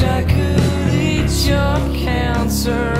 I could eat your cancer.